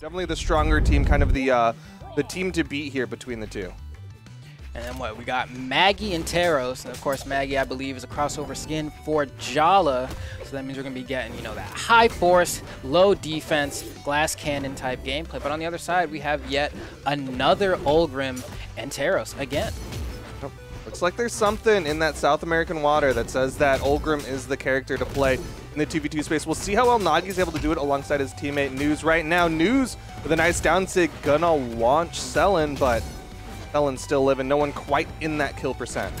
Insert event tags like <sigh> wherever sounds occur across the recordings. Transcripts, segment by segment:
Definitely the stronger team, kind of the uh, the team to beat here between the two. And then what? We got Maggie and Teros. And of course, Maggie, I believe, is a crossover skin for Jhala. So that means we're going to be getting, you know, that high force, low defense, glass cannon type gameplay. But on the other side, we have yet another Ulgrim and Teros again. Looks like there's something in that South American water that says that Ulgrim is the character to play in the 2v2 space. We'll see how well Nagi's able to do it alongside his teammate Neuz. Right now, Neuz with a nice down sig gonna launch Selen, but Selen's still living. No one quite in that kill percent.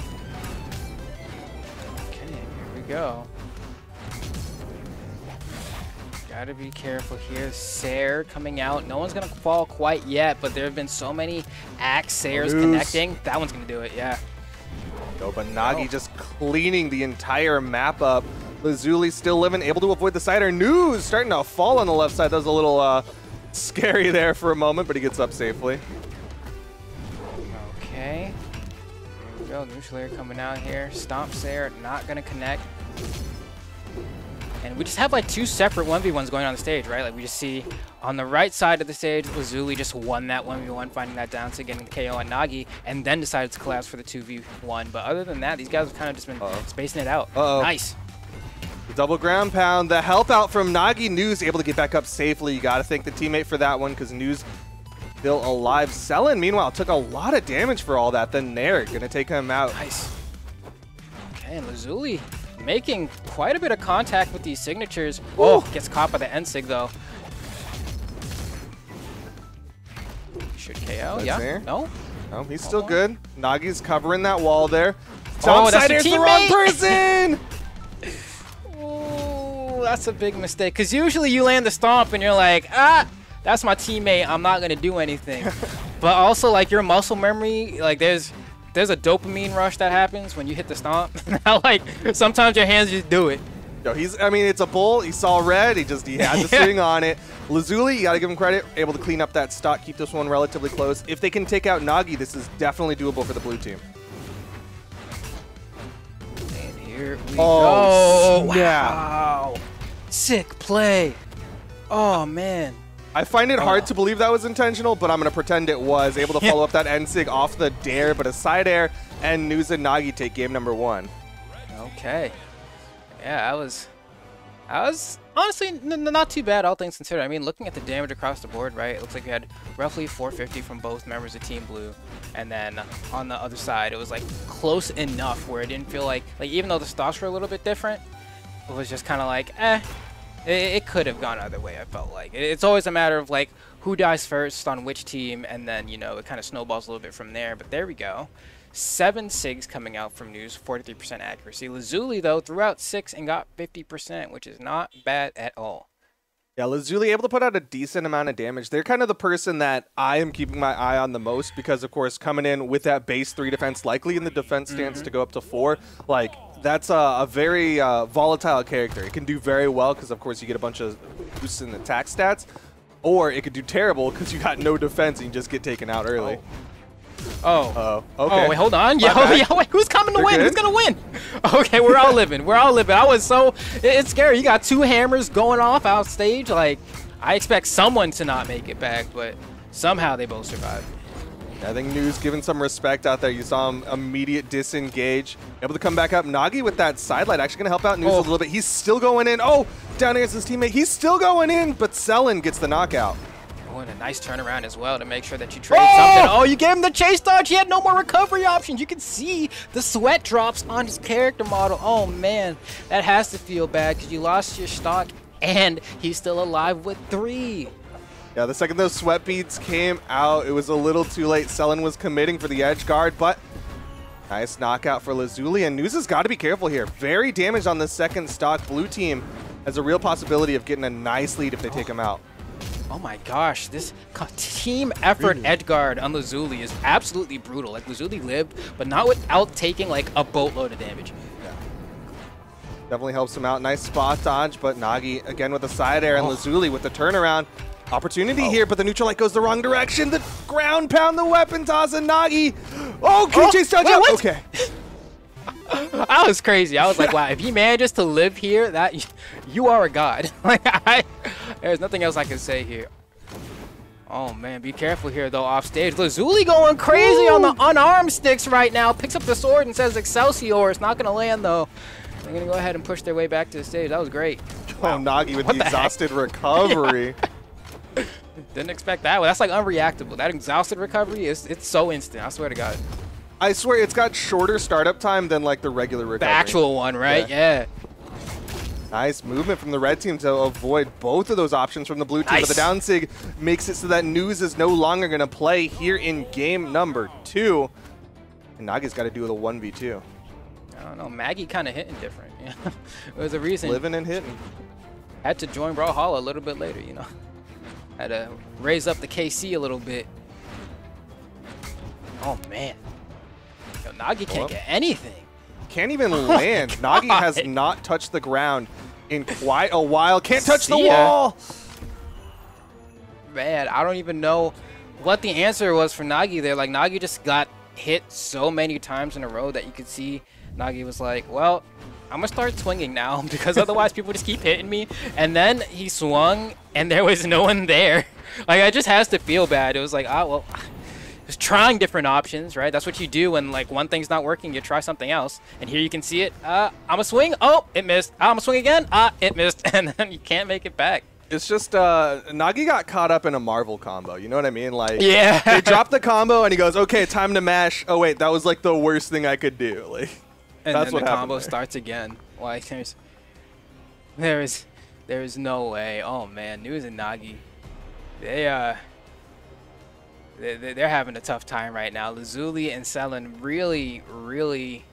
Okay, here we go. Gotta be careful here. Sair coming out. No one's gonna fall quite yet, but there have been so many axe Sairs connecting. That one's gonna do it, yeah. Go, but Nagi oh. just cleaning the entire map up. Lazuli still living, able to avoid the sider. Neuz starting to fall on the left side. That was a little uh, scary <laughs> there for a moment, but he gets up safely. Okay. Here we go. Air coming out here. Stomps there. not gonna connect. And we just have like two separate 1v1s going on the stage, right? Like we just see on the right side of the stage, Lazuli just won that 1v1, finding that down to getting the KO on Nagi, and then decided to collapse for the 2v1. But other than that, these guys have kind of just been Uh -oh. spacing it out. Uh -oh. Nice. Double ground pound, the help out from Nagi. Neuz able to get back up safely. You got to thank the teammate for that one because Neuz still alive. Selen, meanwhile, took a lot of damage for all that. Then Nair going to take him out. Nice. Okay, and Lazuli making quite a bit of contact with these signatures. Oh, gets caught by the Ensig though. Should KO, That's yeah. there. No? Oh, he's still good. Nagi's covering that wall there. Oh, Tom Sider's the wrong person! That's a big mistake. Because usually you land the stomp and you're like, ah, that's my teammate. I'm not going to do anything. <laughs> but also, like, your muscle memory, like, there's there's a dopamine rush that happens when you hit the stomp. <laughs> like, sometimes your hands just do it. Yo, he's, I mean, it's a bull. He saw red. He just, he had Yeah. <laughs> swing on it. Lazuli, you got to give him credit, able to clean up that stock, keep this one relatively close. If they can take out Nagi, this is definitely doable for the blue team. And here we Oh, go. Wow. Sick play. Oh, man. I find it hard Oh. to believe that was intentional, but I'm going to pretend it was. Able to follow up that Ensig off the dare, but a side air, and Neuz and Nagi take game number one. Okay. Yeah, I was, I was honestly n n- not too bad, all things considered. I mean, looking at the damage across the board, right? It looks like we had roughly 450 from both members of Team Blue, and then on the other side, it was like close enough where it didn't feel like, like even though the stocks were a little bit different, it was just kind of like, eh. It, it could have gone either way. I felt like It- it's always a matter of like who dies first on which team, and then you know it kind of snowballs a little bit from there. But there we go. Seven SIGs coming out from Neuz, 43% accuracy. Lazuli, though, threw out six and got 50%, which is not bad at all. Yeah, Lazuli able to put out a decent amount of damage. They're kind of the person that I am keeping my eye on the most because, of course, coming in with that base three defense, likely in the defense stance mm-hmm. to go up to four, like that's a, a very uh, volatile character. It can do very well because, of course, you get a bunch of boosts in attack stats, or it could do terrible because you got no defense and you just get taken out early. Oh. Oh, okay. Oh, wait, hold on. Yeah, yeah, <laughs> wait, who's coming to They're win? Who's going to win? <laughs> Okay, we're all living. We're all living. I was so, it- it's scary. You got two hammers going off out stage. Like, I expect someone to not make it back, but somehow they both survived. I think Neuz giving some respect out there. You saw him immediate disengage. Able to come back up. Nagi with that sidelight actually going to help out Neuz Oh. a little bit. He's still going in. Oh, down here's his teammate. He's still going in, but Selen gets the knockout. Oh, and a nice turnaround as well to make sure that you trade Oh! something. Oh, you gave him the chase dodge. He had no more recovery options. You can see the sweat drops on his character model. Oh, man. That has to feel bad because you lost your stock and he's still alive with three. Yeah, the second those sweat beads came out, it was a little too late. Selen was committing for the edge guard, but nice knockout for Lazuli. And Neuz has got to be careful here. Very damaged on the second stock. Blue team has a real possibility of getting a nice lead if they take him out. Oh my gosh, this team effort edge guard on Lazuli is absolutely brutal. Like Lazuli lived, but not without taking like a boatload of damage. Definitely helps him out. Nice spot dodge, but Nagi again with the side air and Oh. Lazuli with the turnaround. Opportunity oh. here, but the neutral light goes the wrong direction. The ground pound, the weapon toss, and Nagi. Oh, Oh, KJ's wait, Okay. <laughs> I was crazy. I was like, wow, if he manages to live here, that <laughs> you are a god. <laughs> like I, there's nothing else I can say here. Oh man, be careful here though off stage. Lazuli going crazy Woo! on the unarmed sticks right now. Picks up the sword and says Excelsior. It's not gonna land though. They're gonna go ahead and push their way back to the stage. That was great. Oh, wow. Nagi with what the, the exhausted recovery. Didn't expect that. That's like unreactable. That exhausted recovery is it's so instant. I swear to God. I swear it's got shorter startup time than like the regular recovery. The actual one, right? Yeah. yeah. Nice movement from the red team to avoid both of those options from the blue team. Nice. But the down sig makes it so that Neuz is no longer going to play here in game number two. And Nagi's got to do with the 1v2. I don't know. Maggie kind of hitting different. <laughs> Yeah. There's a reason. Living and hitting. Had to join Brawlhalla a little bit later, you know. Had to raise up the KC a little bit. Oh, man. Yo, Nagi can't get anything. Can't even <laughs> oh land. Nagi has not touched the ground in quite a while. Can't touch See the wall. Man, I don't even know what the answer was for Nagi there. Like, Nagi just got hit so many times in a row that you could see Nagi was like, well, I'm to start swinging now <laughs> because otherwise people just keep hitting me. And then he swung and there was no one there. <laughs> Like, I just has to feel bad. It was like, ah, oh, well, <sighs> just trying different options, right? That's what you do when like one thing's not working, you try something else. And here you can see it. Uh, I'm a swing. Oh, it missed. I'm a swing again. Ah, it missed. <laughs> And then you can't make it back. It's just uh, Nagi got caught up in a Marvel combo. You know what I mean? Like, yeah. he dropped the combo and he goes, "Okay, time to mash." Oh wait, that was like the worst thing I could do. Like, and that's then what the combo there. starts again. Like, there's, there is, there is no way. Oh man, Neuz and Nagi, they uh, they, they're having a tough time right now. Lazuli and Selen really, really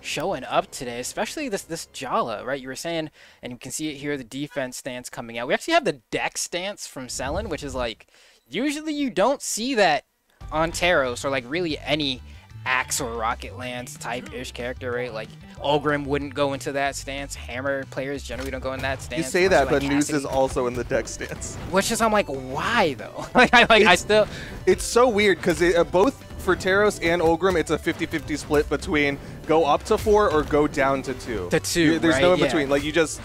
showing up today, especially this this Jhala, right? You were saying, and you can see it here, the defense stance coming out. We actually have the dex stance from Selen, which is like, usually you don't see that on Teros or like really any Axe or Rocket Lance type-ish character, right? Like Ulgrim wouldn't go into that stance. Hammer players generally don't go in that stance. You say that, but like Neuz is also in the dex stance. Which is, I'm like, why though? <laughs> like, I, like, I still. It's so weird because uh, both for Teros and Ulgrim, it's a 50-50 split between go up to four or go down to two. To two, There's right? no in yeah. between. Like you just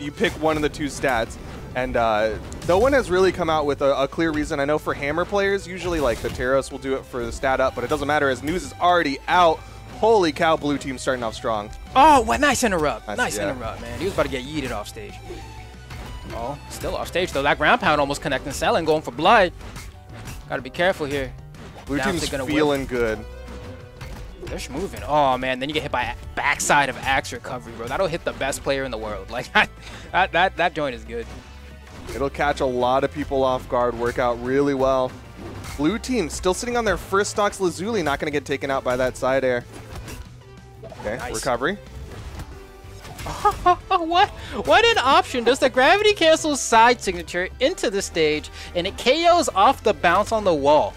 you pick one of the two stats. And uh, no one has really come out with a, a, clear reason. I know for Hammer players, usually like the Teros will do it for the stat up, but it doesn't matter as Neuz is already out. Holy cow, blue team starting off strong. Oh, what nice interrupt. Nice, nice yeah. interrupt, man. He was about to get yeeted off stage. Oh, still off stage though. That ground pound almost connecting Selen, going for blood. Gotta be careful here. Blue Down team's feeling win. good. They're moving. Oh man, then you get hit by backside of axe recovery, bro. That'll hit the best player in the world. <laughs> Like that, that, that joint is good. It'll catch a lot of people off guard, work out really well. Blue team still sitting on their first stocks. Lazuli not going to get taken out by that side air. Okay, nice. recovery. <laughs> what? What an option. Does the gravity cancel side signature into the stage and it KOs off the bounce on the wall.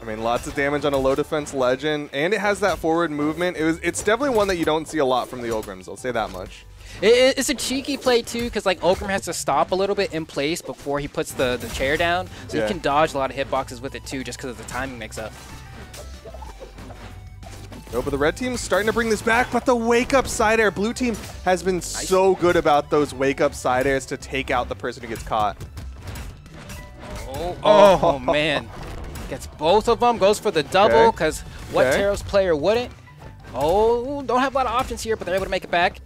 I mean, lots of damage on a low defense legend, and it has that forward movement. It was, it's definitely one that you don't see a lot from the Ulgrims, I'll say that much. It, it's a cheeky play too, because like Ulgrim has to stop a little bit in place before he puts the, the chair down, so yeah. you can dodge a lot of hitboxes with it too, just because of the timing mix-up. No, but the red team's starting to bring this back, but the wake-up side air, blue team has been nice. so good about those wake-up side airs to take out the person who gets caught. Oh, oh, oh man. Gets both of them, goes for the double, because okay. what okay. Teros player wouldn't? Oh, don't have a lot of options here, but they're able to make it back.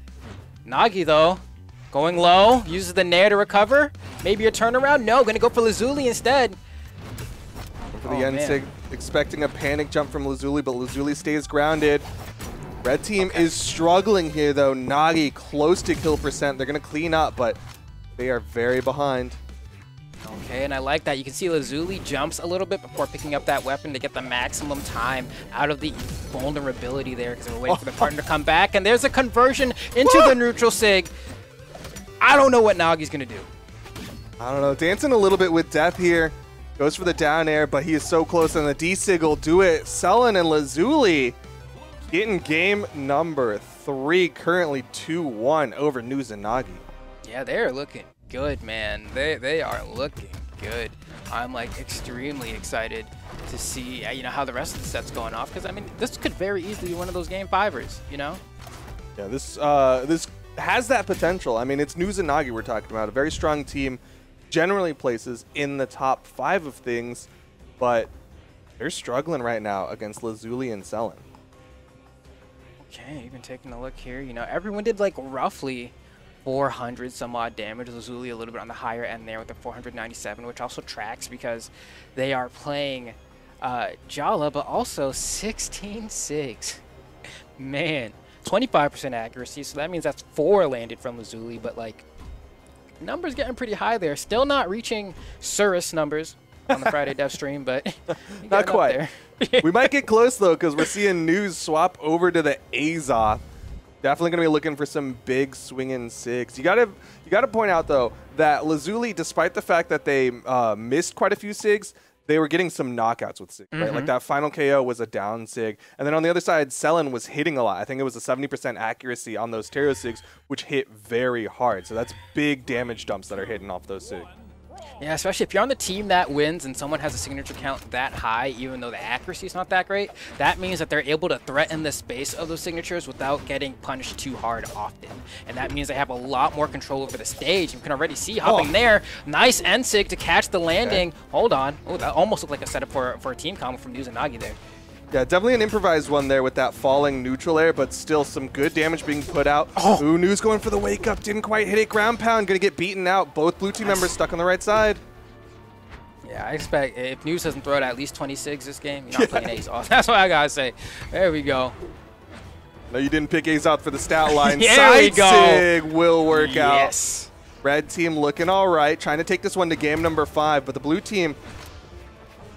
Nagi, though, going low, uses the Nair to recover. Maybe a turnaround? No, going to go for Lazuli instead. For the oh, N-Sig, expecting a panic jump from Lazuli, but Lazuli stays grounded. Red team okay. is struggling here, though. Nagi close to kill percent. They're going to clean up, but they are very behind. Okay, and I like that. You can see Lazuli jumps a little bit before picking up that weapon to get the maximum time out of the vulnerability there because we're waiting for the partner to come back. And there's a conversion into the neutral sig. I don't know what Nagi's going to do. I don't know. Dancing a little bit with death here. Goes for the down air, but he is so close, and the D-Sig will do it. Selen and Lazuli getting game number three, currently 2-1 over Neuz and Nagi. Yeah, they're looking good, man. They they are looking good. I'm like extremely excited to see uh, you know how the rest of the set's going off because I mean this could very easily be one of those game fivers, you know. Yeah, this uh, this has that potential. I mean, it's Neuz and Nagi we're talking about, a very strong team. generally places in the top five of things, but they're struggling right now against Lazuli and Selen. Okay, even taking a look here, you know, everyone did like roughly 400 some odd damage. Lazuli a little bit on the higher end there with the 497, which also tracks because they are playing uh, Jhala, but also 16-6. Man, 25% accuracy, so that means that's four landed from Lazuli, but like numbers getting pretty high there. Still not reaching Surus numbers on the Friday dev stream, but <laughs> <laughs> not quite. we might get close though, because we're seeing Neuz swap over to the Azoth. Definitely gonna be looking for some big swinging six. You gotta you gotta point out though that Lazuli, despite the fact that they uh, missed quite a few sigs, they were getting some knockouts with Sig, right? Mm-hmm. Like that final KO was a down Sig. And then on the other side, Selen was hitting a lot. I think it was a 70% accuracy on those Teros Sigs, which hit very hard. So that's big damage dumps that are hitting off those Sig. Yeah, especially if you're on the team that wins and someone has a signature count that high, even though the accuracy is not that great, that means that they're able to threaten the space of those signatures without getting punished too hard often. And that means they have a lot more control over the stage. You can already see hopping oh. there. Nice N-Sig to catch the landing. Okay. Hold on. Oh, that almost looked like a setup for, for a team combo from Nagi there. Yeah, definitely an improvised one there with that falling neutral air, but still some good damage being put out. Oh. Ooh, Neuz going for the wake up. Didn't quite hit it. Ground pound. Going to get beaten out. Both blue team members stuck on the right side. Yeah, I expect if Neuz doesn't throw it at least 26 this game, you're not <laughs> playing Azoth. <laughs> That's what I got to say. There we go. No, you didn't pick Azoth for the stat <laughs> line. there Side we go. Sig will work yes. out. Yes. Red team looking all right, trying to take this one to game number five, but the blue team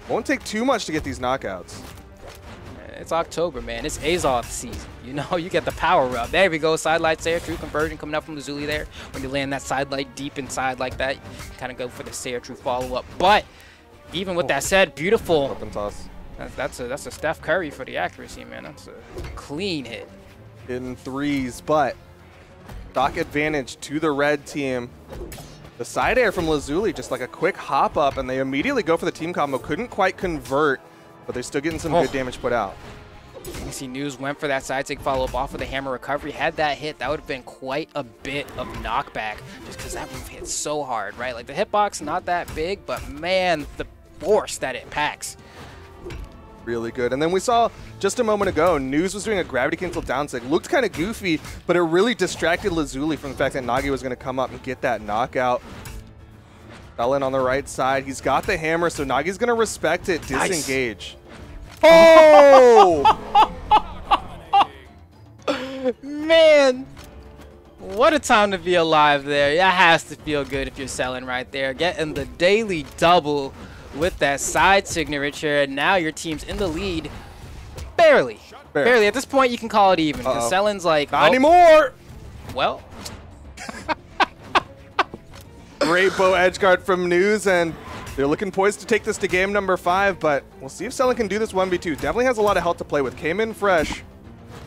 won't take too much to get these knockouts. It's October, man. It's Azoth season. You know, <laughs> you get the power up. There we go. Side lights there. True conversion coming up from the Zuli there. When you land that side light deep inside like that, kind of go for the Sayer True follow-up. But even with that said, beautiful. And toss. That's, that's, a, that's a Steph Curry for the accuracy, man. That's a clean hit. In threes, but stock advantage to the red team. The side air from Lazuli, just like a quick hop up, and they immediately go for the team combo. Couldn't quite convert but they're still getting some oh. good damage put out. You see Neuz went for that side take follow-up off of the hammer recovery. Had that hit, that would have been quite a bit of knockback just because that move hit so hard, right? Like the hitbox, not that big, but man, the force that it packs. Really good. And then we saw just a moment ago, Neuz was doing a gravity cancel down sig. Looked kind of goofy, but it really distracted Lazuli from the fact that Nagi was going to come up and get that knockout. Ellen on the right side. He's got the hammer, so Nagi's going to respect it. Disengage. Nice. Oh! <laughs> Man! What a time to be alive there. That has to feel good if you're selling right there. Getting the daily double with that side signature, and now your team's in the lead. Barely. Barely. Barely. At this point, you can call it even, because uh -oh. Selen's like... Not oh, anymore! Well... Great bow edge guard from Neuz, and they're looking poised to take this to game number five, but we'll see if Selen can do this 1v2. Definitely has a lot of health to play with. Came in fresh.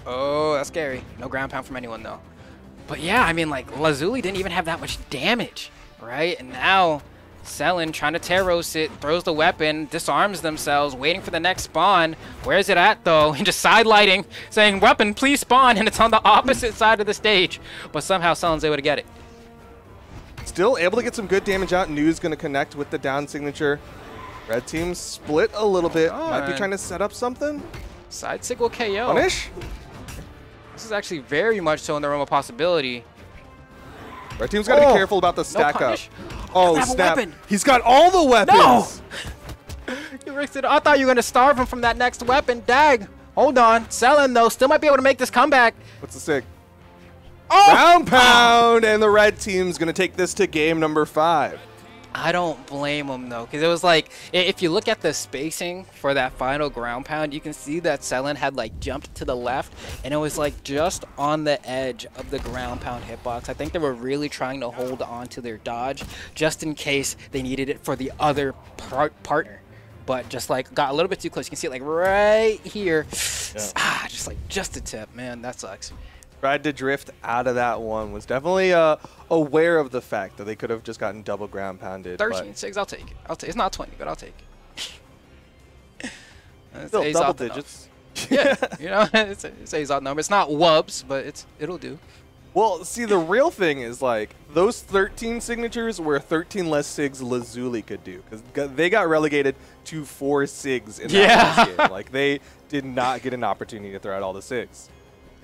Oh, that's scary. No ground pound from anyone, though. But yeah, I mean, like, Lazuli didn't even have that much damage, right? And now Selen trying to Teros it, throws the weapon, disarms themselves, waiting for the next spawn. Where's it at, though? <laughs> And just sidelighting, saying, weapon, please spawn, and it's on the opposite side of the stage. But somehow Selen's able to get it. Still able to get some good damage out. Neuz going to connect with the down signature. Red team split a little bit. All Might be trying to set up something. Side sig will KO. Punish? This is actually very much so in the realm of possibility. Red team's got to oh, be careful about the stack no up. Oh, snap. He's got all the weapons. No! <laughs> you risked it. I thought you were going to starve him from that next weapon. Dag. Hold on. Selen, though, still might be able to make this comeback. What's the sig? Oh! Ground pound, and the red team's going to take this to game number five. I don't blame them though, because it was like if you look at the spacing for that final ground pound, you can see that Selen had like jumped to the left, and it was like just on the edge of the ground pound hitbox. I think they were really trying to hold on to their dodge just in case they needed it for the other par partner. But just like got a little bit too close. You can see it like right here. Yeah. Ah, just like just a tip, man. That sucks tried to drift out of that one, was definitely uh, aware of the fact that they could have just gotten double ground pounded. 13 6, I'll take it. I'll take It's not 20, but I'll take it. <laughs> Still double digits. yeah, you know, <laughs> it's, it's Azoth number. It's not wubs, but it's it'll do. Well, see, the real thing is like those 13 signatures were 13 less sigs Lazuli could do because they got relegated to four sigs in that Yeah. last game. Like they did not get an opportunity to throw out all the sigs.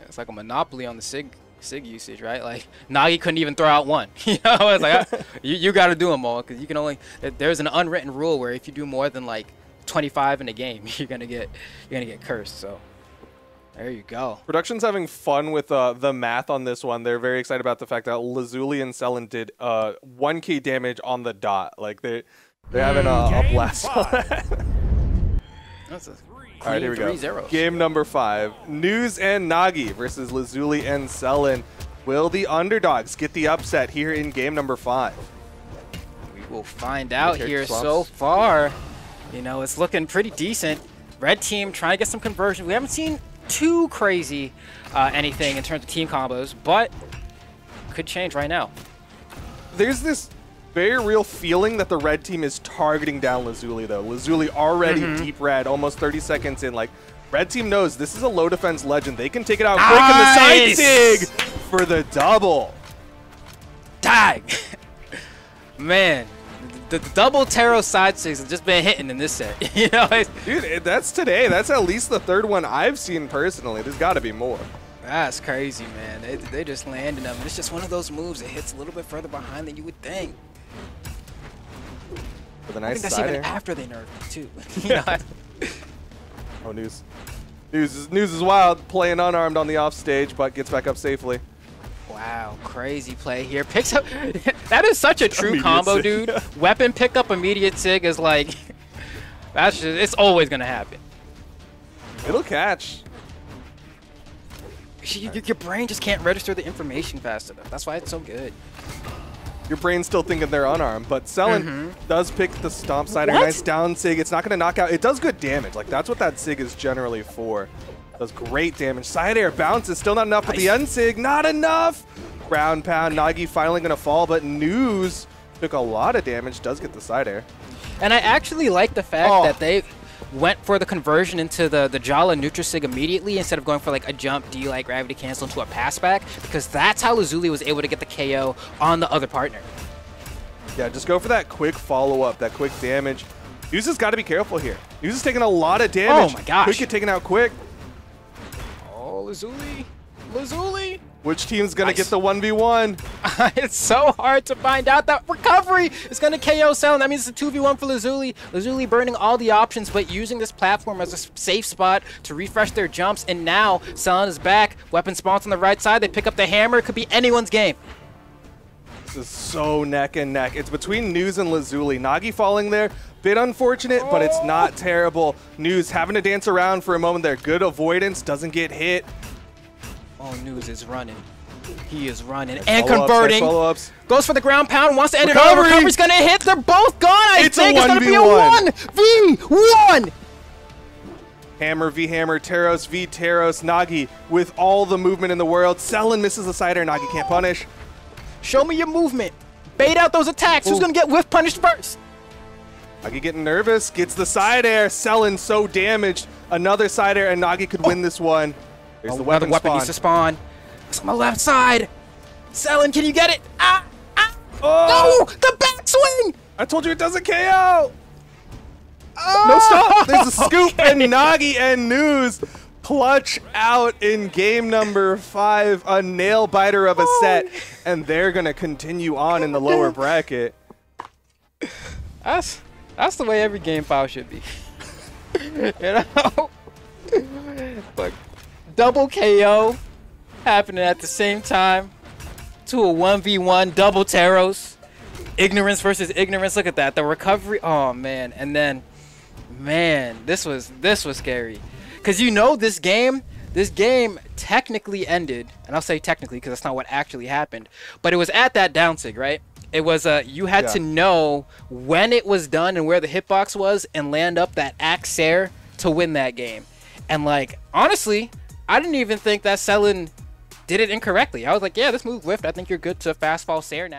It's like a monopoly on the sig sig usage, right? Like Nagi couldn't even throw out one. <laughs> you know, it's like I- you, you got to do them all because you can only. There's an unwritten rule where if you do more than like 25 in a game, <laughs> you're gonna get you're gonna get cursed. So there you go. Production's having fun with uh, the math on this one. They're very excited about the fact that Lazuli and Selen did uh, 1k damage on the dot. Like they they're having a, a blast. on <laughs> five. that. That's a All right, here we go. three zeros. Game number five: Neuz and Nagi versus Lazuli and Selen. Will the underdogs get the upset here in game number five? We will find out here swaps. so far. You know, it's looking pretty decent. Red team trying to get some conversion. We haven't seen too crazy uh, anything in terms of team combos, but could change right now. There's this very real feeling that the red team is targeting down Lazuli, though. Lazuli already Mm-hmm. deep red, almost 30 seconds in. Like, red team knows this is a low defense legend. They can take it out quick in the side Nice! for the double. Tag! <laughs> Man, the, the double Teros side six has just been hitting in this set. <laughs> you know, Dude, that's today. That's at least the third one I've seen personally. There's got to be more. that's crazy, man. They, they just landing them. It's just one of those moves that hits a little bit further behind than you would think. With a I nice think that's side even air. after they nerfed it, too. <laughs> I- Oh, Neuz. Neuz is, Neuz is wild, playing unarmed on the off stage, but gets back up safely. Wow, crazy play here. Picks up. <laughs> that is such a true Immediate combo, sig. dude. Weapon pick up immediate sig is like. <laughs> That's just. It's always gonna happen. It'll catch. You- you- Your brain just can't register the information fast enough. That's why it's so good. Your brain's still thinking they're unarmed, but Selen mm-hmm. does pick the stomp side. What? Nice down sig. It's not going to knock out. It does good damage. Like, that's what that sig is generally for. Does great damage. Side air bounce bounces. Still not enough, but the Nice. end sig, not enough. Ground pound. Nagi finally going to fall, but Neuz took a lot of damage. Does get the side air. And I actually like the fact Oh. that they went for the conversion into the the Jhala Nutrisig immediately instead of going for like a jump D like gravity cancel into a pass back because that's how Lazuli was able to get the KO on the other partner. Yeah, just go for that quick follow-up, that quick damage. Neuz has got to be careful here. Neuz is taking a lot of damage. Oh my gosh. Quick get taken out quick. Oh, Lazuli, Lazuli. Which team's going to Nice. get the 1v1? <laughs> it's so hard to find out that recovery is going to KO Selen. That means it's a 2v1 for Lazuli. Lazuli burning all the options, but using this platform as a safe spot to refresh their jumps. And now Selen is back. Weapon spawns on the right side. They pick up the hammer. It could be anyone's game. This is so neck and neck. It's between Neuz and Lazuli. Nagi falling there, bit unfortunate, but it's not oh. terrible. Neuz having to dance around for a moment there. Good avoidance, doesn't get hit. Oh, Neuz is running. He is running and converting. Follow-ups. Goes for the ground pound. Wants to end it all. Recovery! Recovery's going to hit. They're both gone. I It's think it's to be a 1v1. 1v1. Hammer v Hammer, Teros v Teros, Nagi with all the movement in the world. Selen misses the side air. Nagi can't punish. Show me your movement. Bait out those attacks. Who's going to get whiff punished first? Nagi getting nervous, gets the side air. Selen so damaged. Another side air, and Nagi could win this one. There's Oh, the weapon, weapon spawn. needs to spawn. It's on the left side. Selen, can you get it? Ah! ah. Oh! No! The backswing! I told you it doesn't KO! Oh! No stop! <laughs> There's a <laughs> scoop, and Nagi and Neuz clutch out in game number five, a nail biter of a set, and they're gonna continue on in the lower bracket. That's that's the way every game file should be. <laughs> you know? Look, double KO happening at the same time to a 1v1 double Teros. Ignorance versus ignorance. Look at that. The recovery. Oh man. And then man, this was this was scary. Cuz you know this game this game technically ended, and I'll say technically because that's not what actually happened, but it was at that down sig, right? It was uh you had Yeah. to know when it was done and where the hitbox was and land up that axe air to win that game. And like honestly, I didn't even think that Selen did it incorrectly. I was like, yeah, this move whiffed. I think you're good to fast fall now.